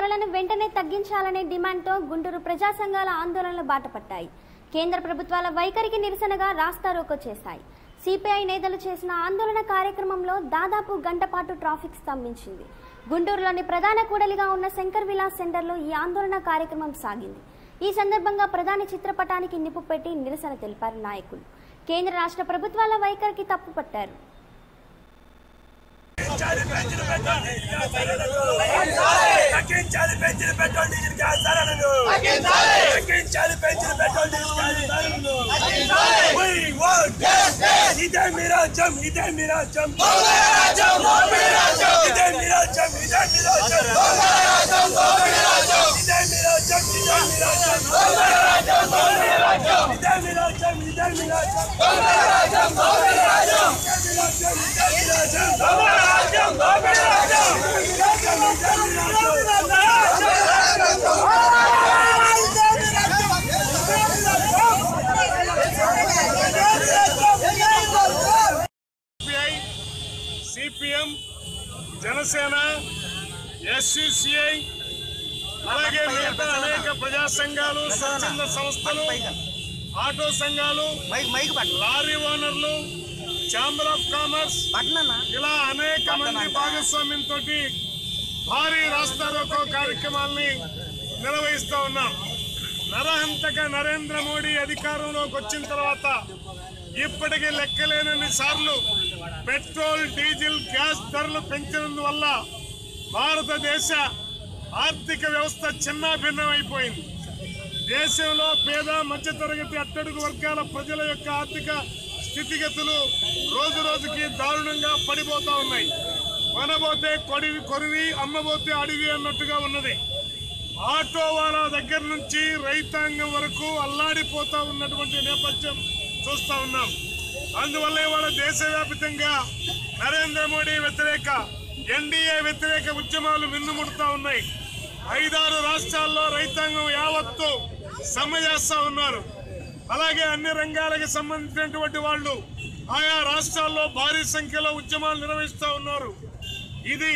ధరలను వెంటనే తగ్గించాలనే డిమాండ్తో గుంటూరు ప్రజా సంఘాల ఆందోళనలు బాటపట్టాయి కేంద్ర ప్రభుత్వాల వైఖరికి నిరసనగా రాస్తారోకో చేశాయి. సిపిఐ నేతలు చేసిన ఆందోళన కార్యక్రమంలో దాదాపు గంట పాటు ట్రాఫిక్ స్తంభించింది. గుంటూరులోని ప్రధాన కూడలిగా ఉన్న శంకర్ విలాస్ సెంటర్లో ఈ ఆందోళన కార్యక్రమం సాగింది. ఈ సందర్భంగా ప్రధాని చిత్రపటానికి నిప్పు పెట్టి నిరసన తెలిపారు నాయకులు. కేంద్ర రాష్ట్ర ప్రభుత్వాల వైఖరికి తప్పుపట్టారు తగ్గించాలి పెంచిన పెట్రోల్ డీజిల్ గ్యాస్ ధరలను తగ్గించాలి పెంచిన పెట్రోల్ డీజిల్ గ్యాస్ ధరలను We want justice. ఇదే మీ రాజ్యం ఇదే మీ రాజ్యం ఇదే మీ రాజ్యం ఇదే మీ రాజ్యం ఇదే మీ రాజ్యం ఇదే మీ రాజ్యం ఇదే మీ రాజ్యం ఇదే మీ రాజ్యం ఇదే మీ జనసేన ఎస్యుసిఐ అలాగే మిగతా అనేక ప్రజా సంఘాలు స్వచ్ఛంద సంస్థలు ఆటో సంఘాలు మైక్ మైక్ పట్టు లారీ ఓనర్లు ఛాంబర్ ఆఫ్ కామర్స్ ఇలా అనేక మంది భాగస్వామ్యంతో భారీ రాస్తారోకో కార్యక్రమాల్ని నిర్వహిస్తా ఉన్నాం. నరహంతక నరేంద్ర మోడీ అధికారంలోకి వచ్చిన తర్వాత ఇప్పటికీ లెక్కలేనన్ని సార్లు పెట్రోల్ డీజిల్ గ్యాస్ ధరలు పెంచినందువల్ల భారతదేశ ఆర్థిక వ్యవస్థ చిన్నాభిన్నమైపోయింది. దేశంలో పేద మధ్యతరగతి అట్టడుగు వర్గాల ప్రజల యొక్క ఆర్థిక స్థితిగతులు రోజు రోజుకి దారుణంగా పడిపోతా ఉన్నాయి. కొనబోతే కొడివి కొరివి అమ్మబోతే అడివి అన్నట్టుగా ఉన్నది. ఆటో వాళ్ళ దగ్గర నుంచి రైతాంగం వరకు అల్లాడిపోతూ ఉన్నటువంటి నేపథ్యం చూస్తా ఉన్నాం. అందువల్ల ఇవాళ దేశవ్యాప్తంగా నరేంద్ర మోడీ వ్యతిరేక ఎన్డీఏ వ్యతిరేక ఉద్యమాలు మిన్నుముడుతా ఉన్నాయి. ఐదారు రాష్ట్రాల్లో రైతాంగం యావత్తు సమ్మె చేస్తూ ఉన్నారు. అలాగే అన్ని రంగాలకు సంబంధించినటువంటి వాళ్ళు ఆయా రాష్ట్రాల్లో భారీ సంఖ్యలో ఉద్యమాలు నిర్వహిస్తూ ఉన్నారు. ఇది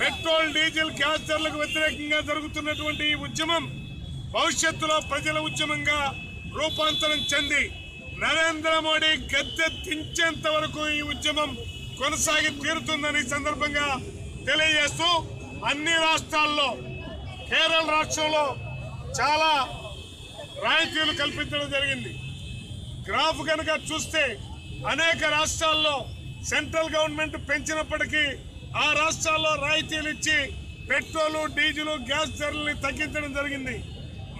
పెట్రోల్ డీజిల్ గ్యాస్ ధరలకు వ్యతిరేకంగా జరుగుతున్నటువంటి ఈ ఉద్యమం భవిష్యత్తులో ప్రజల ఉద్యమంగా రూపాంతరం చెంది నరేంద్ర మోడీ గద్దె దించేంత వరకు ఈ ఉద్యమం కొనసాగి తీరుతుందని సందర్భంగా తెలియజేస్తూ అన్ని రాష్ట్రాల్లో కేరళ రాష్ట్రంలో చాలా రాయితీలు కల్పించడం జరిగింది. గ్రాఫ్ కనుక చూస్తే అనేక రాష్ట్రాల్లో సెంట్రల్ గవర్నమెంట్ పెంచినప్పటికీ ఆ రాష్ట్రాల్లో రాయితీలు ఇచ్చి పెట్రోలు డీజిల్ గ్యాస్ ధరల్ని తగ్గించడం జరిగింది.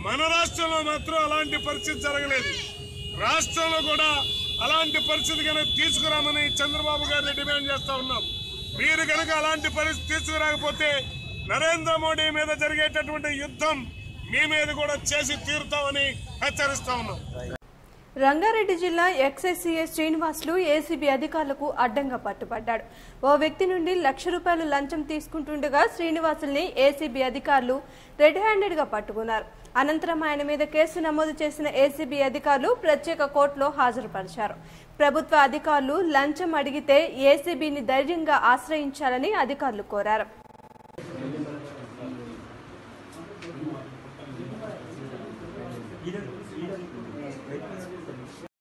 మన రాష్ట్రంలో మాత్రం అలాంటి పరిస్థితి జరగలేదు. రాష్ట్రంలో కూడా అలాంటి పరిస్థితి కనుక తీసుకురామని చంద్రబాబు గారిని డిమాండ్ చేస్తా ఉన్నాం. మీరు కనుక అలాంటి పరిస్థితి తీసుకురాకపోతే నరేంద్ర మోడీ మీద జరిగేటటువంటి యుద్ధం మీ మీద కూడా చేసి తీరుతామని హెచ్చరిస్తా ఉన్నాం. రంగారెడ్డి జిల్లా ఎక్సైసీఏ శ్రీనివాసులు ఏసీబీ అధికారులకు అడ్డంగా పట్టుబడ్డాడు. ఓ వ్యక్తి నుండి లక్ష రూపాయలు లంచం తీసుకుంటుండగా శ్రీనివాసుల్ని ఏసీబీ అధికారులు రెడ్ హ్యాండెడ్గా పట్టుకున్నారు. అనంతరం ఆయన మీద కేసు నమోదు చేసిన ఏసీబీ అధికారులు ప్రత్యేక కోర్టులో హాజరుపరిచారు. ప్రభుత్వ అధికారులు లంచం అడిగితే ఏసీబీని ధైర్యంగా ఆశ్రయించాలని అధికారులు కోరారు.